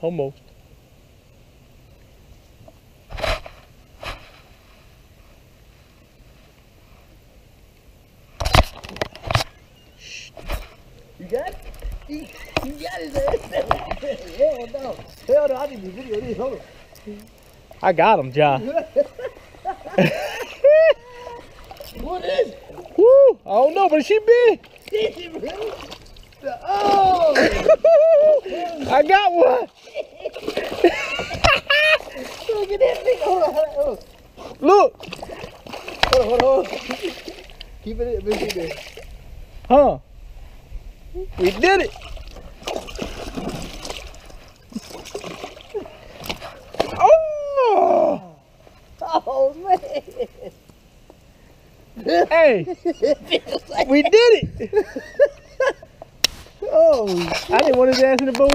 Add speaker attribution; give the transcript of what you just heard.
Speaker 1: almost.
Speaker 2: You got it? You, you got it there. Hell no. Hell no, I need to video this. Hold on.
Speaker 1: I got him, John.
Speaker 2: What is it?
Speaker 1: Woo! I don't know, but she big.
Speaker 2: It really? Oh!
Speaker 1: I got one.
Speaker 2: Look at that thing. Hold on, hold on.
Speaker 1: Look.
Speaker 2: Hold on, hold on. Keep it in keep it.
Speaker 1: Huh? We did it. Oh!
Speaker 2: Oh, man.
Speaker 1: Hey, we did it.
Speaker 2: Oh,
Speaker 1: I didn't want his ass in the boat.